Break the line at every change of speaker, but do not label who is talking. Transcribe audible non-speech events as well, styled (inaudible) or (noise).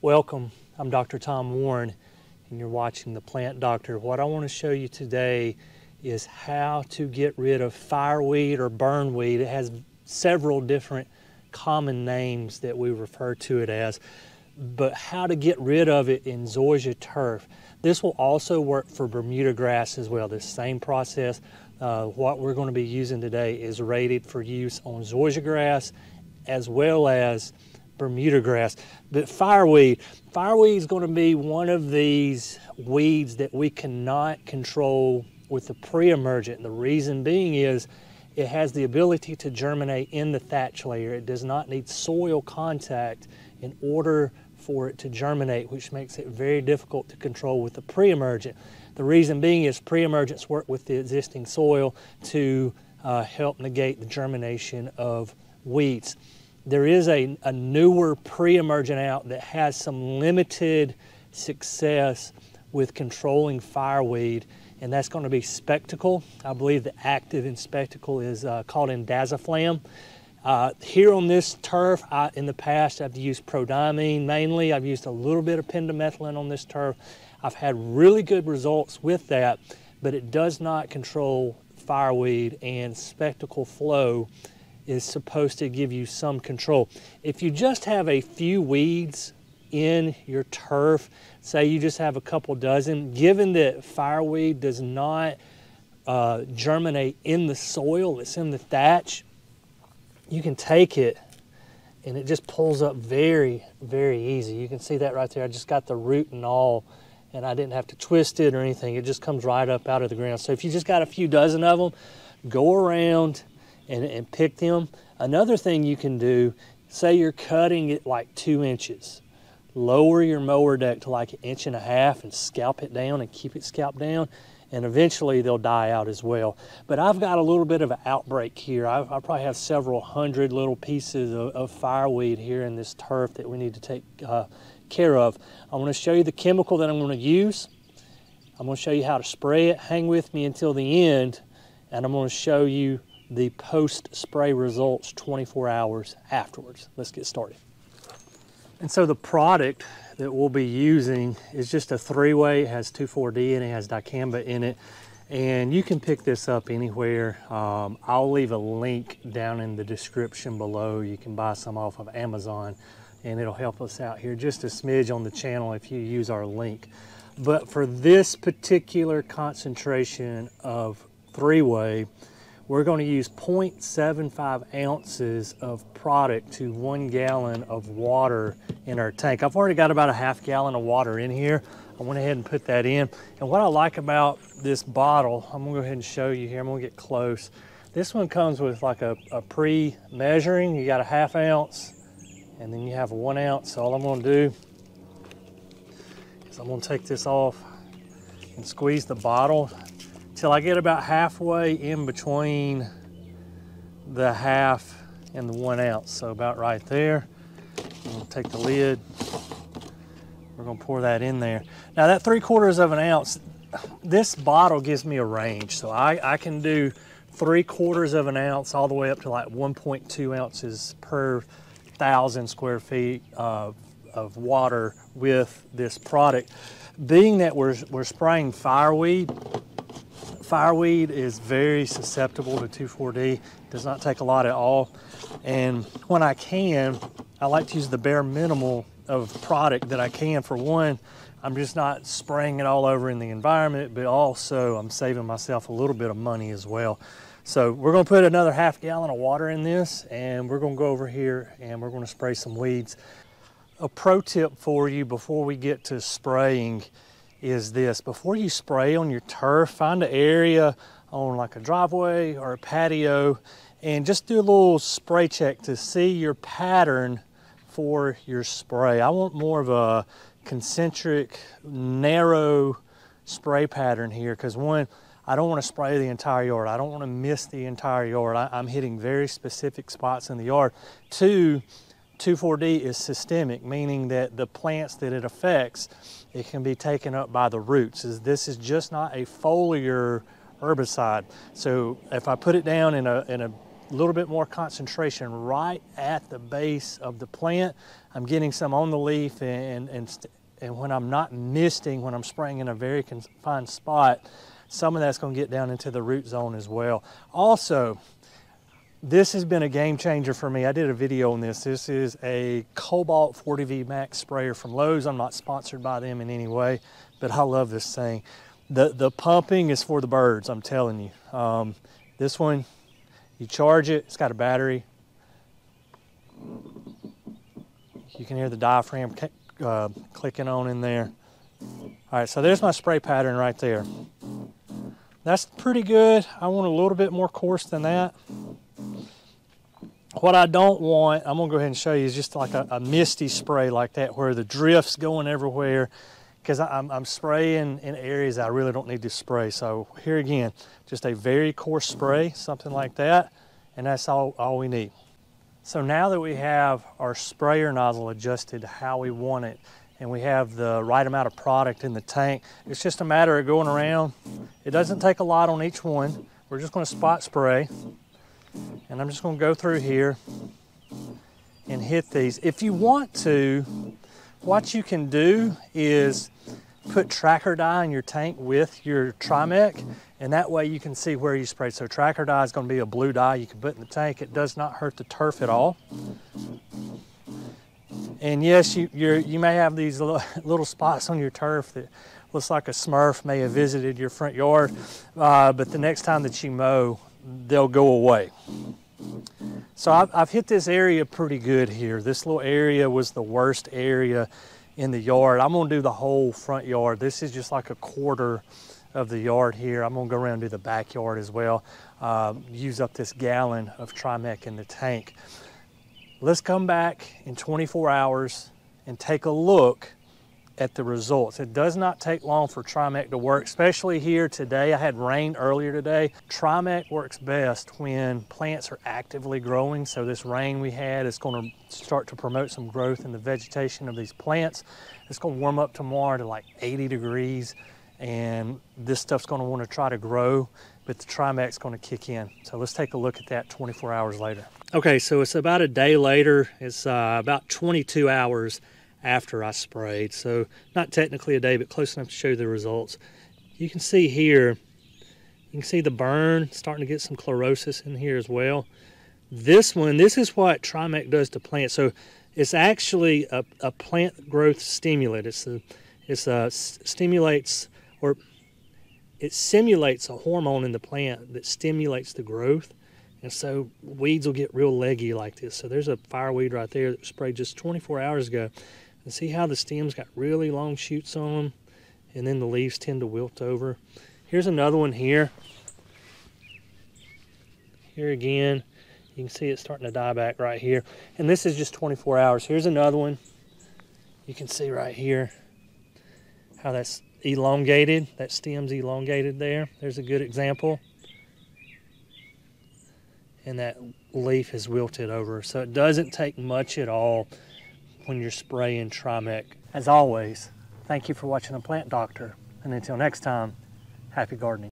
Welcome, I'm Dr. Tom Warren and you're watching The Plant Doctor. What I want to show you today is how to get rid of fireweed or burnweed. It has several different common names that we refer to it as, but how to get rid of it in zoysia turf. This will also work for Bermuda grass as well, the same process. Uh, what we're going to be using today is rated for use on zoysia grass as well as Bermuda grass. But fireweed, fireweed is going to be one of these weeds that we cannot control with the pre-emergent. The reason being is it has the ability to germinate in the thatch layer. It does not need soil contact in order for it to germinate, which makes it very difficult to control with the pre-emergent. The reason being is pre-emergents work with the existing soil to uh, help negate the germination of weeds. There is a, a newer pre-emergent out that has some limited success with controlling fireweed and that's going to be Specticle. I believe the active in Specticle is uh, called Indaziflam. Uh, here on this turf, I, in the past, I've used prodiamine mainly. I've used a little bit of pendimethalin on this turf. I've had really good results with that, but it does not control fireweed and Specticle Flo is supposed to give you some control. If you just have a few weeds in your turf, say you just have a couple dozen, given that fireweed does not uh, germinate in the soil, it's in the thatch, you can take it and it just pulls up very, very easy. You can see that right there. I just got the root and all and I didn't have to twist it or anything. It just comes right up out of the ground. So if you just got a few dozen of them, go around and, and pick them. Another thing you can do, say you're cutting it like two inches lower your mower deck to like an inch and a half and scalp it down and keep it scalped down and eventually they'll die out as well. But I've got a little bit of an outbreak here. I, I probably have several hundred little pieces of, of, fireweed here in this turf that we need to take uh, care of. I'm going to show you the chemical that I'm going to use. I'm going to show you how to spray it. Hang with me until the end and I'm going to show you the post-spray results 24 hours afterwards. Let's get started. And so the product that we'll be using is just a three-way. It has 2,4-D and it has dicamba in it. And you can pick this up anywhere. Um, I'll leave a link down in the description below. You can buy some off of Amazon and it'll help us out here just a smidge on the channel if you use our link. But for this particular concentration of three-way, we're going to use 0.75 ounces of product to one gallon of water in our tank. I've already got about a half gallon of water in here. I went ahead and put that in. And what I like about this bottle, I'm gonna go ahead and show you here. I'm gonna get close. This one comes with like a, a pre-measuring. You got a half ounce and then you have a one ounce. So all I'm gonna do is I'm gonna take this off and squeeze the bottle till I get about halfway in between the half and the one ounce. So about right there. I'm gonna take the lid. We're gonna pour that in there. Now that three quarters of an ounce, this bottle gives me a range. So I, I can do three quarters of an ounce all the way up to like 1.2 ounces per thousand square feet of, of water with this product. Being that we're, we're spraying fireweed, Fireweed is very susceptible to 2,4-D, does not take a lot at all. And when I can, I like to use the bare minimal of product that I can. For one, I'm just not spraying it all over in the environment, but also I'm saving myself a little bit of money as well. So we're gonna put another half gallon of water in this and we're gonna go over here and we're gonna spray some weeds. A pro tip for you before we get to spraying is this. Before you spray on your turf, find an area on like a driveway or a patio and just do a little spray check to see your pattern for your spray. I want more of a concentric, narrow spray pattern here because one, I don't want to spray the entire yard. I don't want to miss the entire yard. I, am hitting very specific spots in the yard. Two, 2,4-D is systemic, meaning that the plants that it affects, it can be taken up by the roots. This is just not a foliar herbicide. So if I put it down in a, in a little bit more concentration right at the base of the plant, I'm getting some on the leaf and, and, and when I'm not misting, when I'm spraying in a very confined spot, some of that's gonna get down into the root zone as well. Also, this has been a game changer for me. I did a video on this. This is a Kobalt 40V Max sprayer from Lowe's. I'm not sponsored by them in any way, but I love this thing. The, the pumping is for the birds, I'm telling you. Um, this one, you charge it, it's got a battery. You can hear the diaphragm uh, clicking on in there. All right, so there's my spray pattern right there. That's pretty good. I want a little bit more coarse than that. What I don't want, I'm gonna go ahead and show you, is just like a, a misty spray like that where the drift's going everywhere because I'm, I'm, spraying in areas I really don't need to spray. So here again, just a very coarse spray, something like that, and that's all, all we need. So now that we have our sprayer nozzle adjusted how we want it, and we have the right amount of product in the tank, it's just a matter of going around. It doesn't take a lot on each one. We're just gonna spot spray. And I'm just gonna go through here and hit these. If you want to, what you can do is put tracker dye in your tank with your Trimec, and that way you can see where you sprayed. So tracker dye is gonna be a blue dye you can put in the tank. It does not hurt the turf at all. And yes, you, you may have these (laughs) little spots on your turf that looks like a smurf may have visited your front yard, uh, but the next time that you mow, they'll go away. So I've, I've, hit this area pretty good here. This little area was the worst area in the yard. I'm gonna do the whole front yard. This is just like a quarter of the yard here. I'm gonna go around and do the backyard as well. Uh, use up this gallon of Trimec in the tank. Let's come back in 24 hours and take a look at the results. It does not take long for Trimec to work, especially here today. I had rain earlier today. Trimec works best when plants are actively growing. So this rain we had is gonna start to promote some growth in the vegetation of these plants. It's gonna warm up tomorrow to like 80 degrees and this stuff's gonna wanna try to grow, but the Trimec's gonna kick in. So let's take a look at that 24 hours later. Okay, so it's about a day later. It's uh, about 22 hours after I sprayed. So not technically a day, but close enough to show you the results. You can see here, you can see the burn starting to get some chlorosis in here as well. This one, this is what Trimec does to plants. So it's actually a, a plant growth stimulant. It's a, it's a stimulates or it simulates a hormone in the plant that stimulates the growth. And so weeds will get real leggy like this. So there's a fireweed right there that sprayed just 24 hours ago. And see how the stems got really long shoots on them? And then the leaves tend to wilt over. Here's another one here. Here again, you can see it starting to die back right here. And this is just 24 hours. Here's another one. You can see right here how that's elongated. That stem's elongated there. There's a good example. And that leaf is wilted over. So it doesn't take much at all when you're spraying Trimec. As always, thank you for watching The Plant Doctor. And until next time, happy gardening.